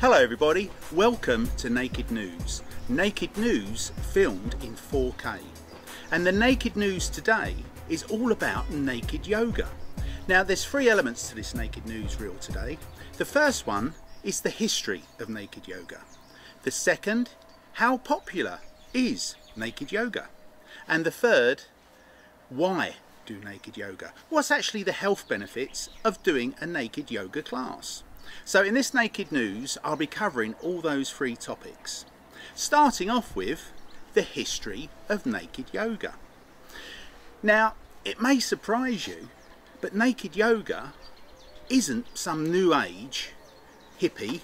Hello everybody, welcome to Naked News. Naked News filmed in 4K. And the Naked News today is all about naked yoga. Now there's three elements to this Naked News reel today. The first one is the history of naked yoga. The second, how popular is naked yoga? And the third, why do naked yoga? What's actually the health benefits of doing a naked yoga class? So in this Naked News, I'll be covering all those three topics. Starting off with the history of naked yoga. Now, it may surprise you, but naked yoga isn't some new age, hippie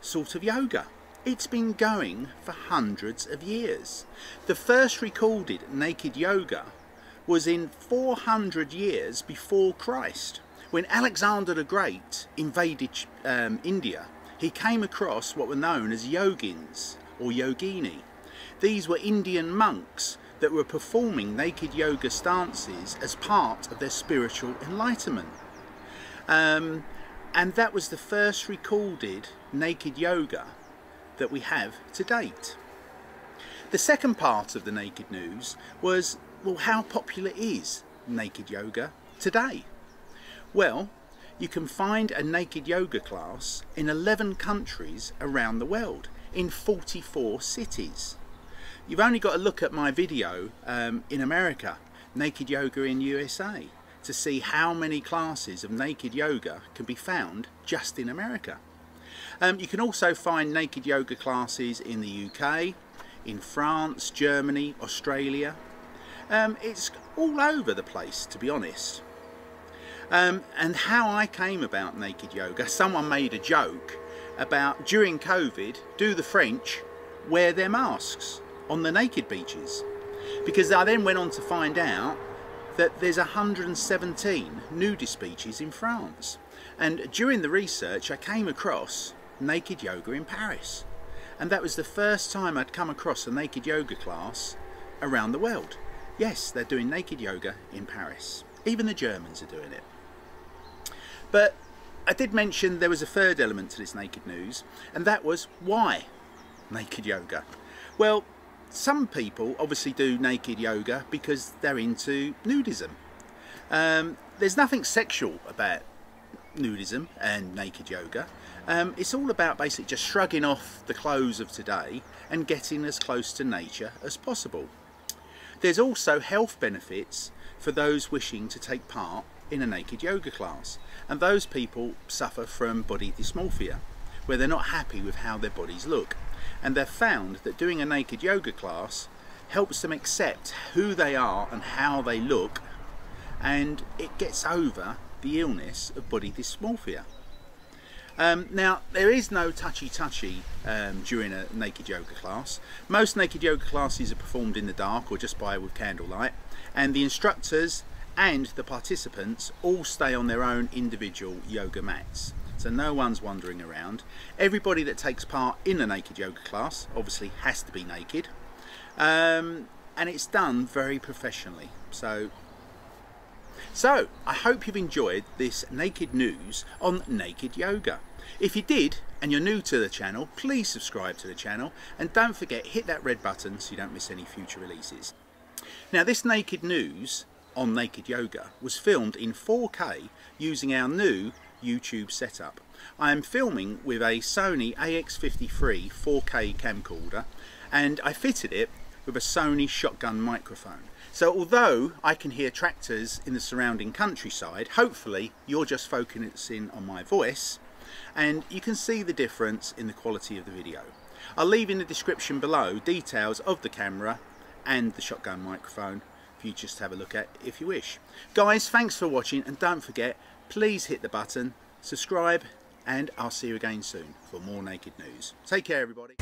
sort of yoga. It's been going for hundreds of years. The first recorded naked yoga was in 400 years before Christ. When Alexander the Great invaded um, India, he came across what were known as yogins or yogini. These were Indian monks that were performing naked yoga stances as part of their spiritual enlightenment. Um, and that was the first recorded naked yoga that we have to date. The second part of the naked news was, well, how popular is naked yoga today? Well, you can find a naked yoga class in 11 countries around the world, in 44 cities. You've only got to look at my video um, in America, Naked Yoga in USA, to see how many classes of naked yoga can be found just in America. Um, you can also find naked yoga classes in the UK, in France, Germany, Australia. Um, it's all over the place to be honest. Um, and how I came about naked yoga, someone made a joke about during COVID, do the French wear their masks on the naked beaches? Because I then went on to find out that there's 117 nudist beaches in France. And during the research, I came across naked yoga in Paris. And that was the first time I'd come across a naked yoga class around the world. Yes, they're doing naked yoga in Paris. Even the Germans are doing it. But I did mention there was a third element to this naked news, and that was why naked yoga? Well, some people obviously do naked yoga because they're into nudism. Um, there's nothing sexual about nudism and naked yoga. Um, it's all about basically just shrugging off the clothes of today and getting as close to nature as possible. There's also health benefits for those wishing to take part in a naked yoga class and those people suffer from body dysmorphia where they're not happy with how their bodies look and they've found that doing a naked yoga class helps them accept who they are and how they look and it gets over the illness of body dysmorphia. Um, now there is no touchy-touchy um, during a naked yoga class. Most naked yoga classes are performed in the dark or just by with candlelight and the instructors and the participants all stay on their own individual yoga mats. So no one's wandering around. Everybody that takes part in a naked yoga class obviously has to be naked. Um, and it's done very professionally. So, so I hope you've enjoyed this naked news on naked yoga. If you did and you're new to the channel, please subscribe to the channel and don't forget hit that red button so you don't miss any future releases. Now this naked news on Naked Yoga was filmed in 4K using our new YouTube setup. I am filming with a Sony AX53 4K camcorder and I fitted it with a Sony shotgun microphone. So although I can hear tractors in the surrounding countryside, hopefully you're just focusing on my voice and you can see the difference in the quality of the video. I'll leave in the description below details of the camera and the shotgun microphone for you just to have a look at if you wish. Guys, thanks for watching and don't forget, please hit the button, subscribe, and I'll see you again soon for more Naked News. Take care, everybody.